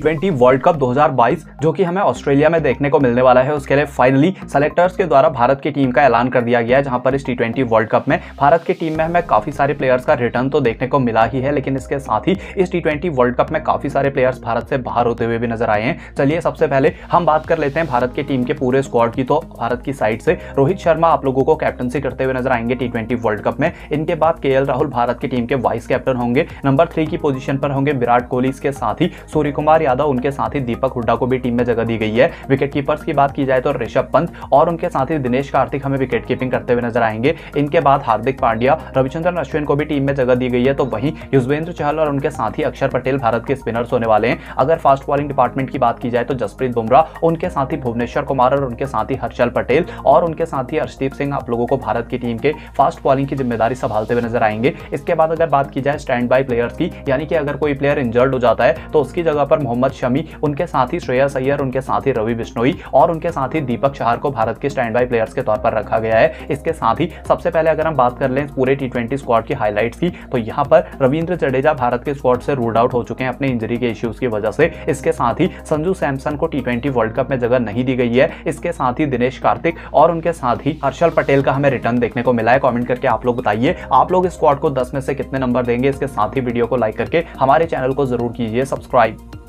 T world cup 2022 जो कि हमें ऑस्ट्रेलिया में देखने को मिलने वाला है। उसके लिए फाइनली सेलेक्टर्स के द्वारा भारत की टीम का ऐलान कर दिया गया है, जहाँ पर इस टी ट्वेंटी वर्ल्ड कप में भारत की टीम में हमें काफ़ी सारे प्लेयर्स का रिटर्न तो देखने को मिला ही है, लेकिन इसके साथ ही इस टी ट्वेंटी वर्ल्ड कप में काफ़ी सारे प्लेयर्स भारत से बाहर होते हुए भी नज़र आए हैं। चलिए सबसे पहले हम बात कर लेते हैं भारत की टीम के पूरे स्क्वाड की। तो भारत की साइड से रोहित शर्मा आप लोगों को कैप्टनसी करते हुए नज़र आएँगे टी वर्ल्ड कप में। इनके बाद के राहुल भारत की टीम के वाइस कैप्टन होंगे। नंबर थ्री की पोजीशन पर होंगे विराट कोहली। इसके साथ ही सूर्य कुमार यादव, उनके साथ ही दीपक हुड्डा को भी टीम में जगह दी गई है। विकेट कीपर्स की बात की जाए तो ऋषभ पंत और उनके साथ ही दिनेश कार्तिक हमें विकेट कीपिंग करते हुए नज़र आएँगे। इनके बाद हार्दिक पांड्या, रविचंद्रन अश्विन को भी टीम में जगह दी गई है। तो वहीं युजवेंद्र चहल और उनके साथ ही अक्षर पटेल भारत के स्पिनर्स होने वाले हैं। अगर फास्ट बॉलिंग डिपार्टमेंट की बात की जाए तो जसप्रीत बुमराह, उनके साथ ही भुवनेश्वर कुमार और उनके साथ ही हर्षल पटेल और उनके साथ ही अर्शदीप सिंह आप लोगों को भारत की टीम के फास्ट बॉलिंग की ज़िम्मेदारी संभालते हुए नज़र आएँगे। इसके बाद अगर बात की जाए स्टैंड बाई प्लेयर्स की, यानी कि अगर कोई प्लेयर इंजर्ड हो जाता है तो उसकी जगह पर मोहम्मद शमी, उनके साथ ही श्रेयस अय्यर उनके साथ ही रवि बिश्नोई और उनके साथ ही दीपक चहार को भारत के स्टैंड बाई प्लेयर्स के तौर पर रखा गया है। इसके साथ ही सबसे पहले अगर हम बात कर लें पूरे टी ट्वेंटी स्क्वाड की हाईलाइट्स की तो यहाँ पर रविंद्र जडेजा भारत के स्क्वाड से रूल्ड आउट हो चुके हैं अपने इंजरी के इश्यूज़ की वजह से। इसके साथ ही संजू सैमसन को टी वर्ल्ड कप में जगह नहीं दी गई है। इसके साथ ही दिनेश कार्तिक और उनके साथ ही हर्षल पटेल का हमें रिटर्न देखने को मिला है। कॉमेंट करके आप लोग बताइए। आप लोग इस स्क्वाड को 10 में से कितने नंबर देंगे? इसके साथ ही वीडियो को लाइक करके हमारे चैनल को ज़रूर कीजिए। सब्सक्राइब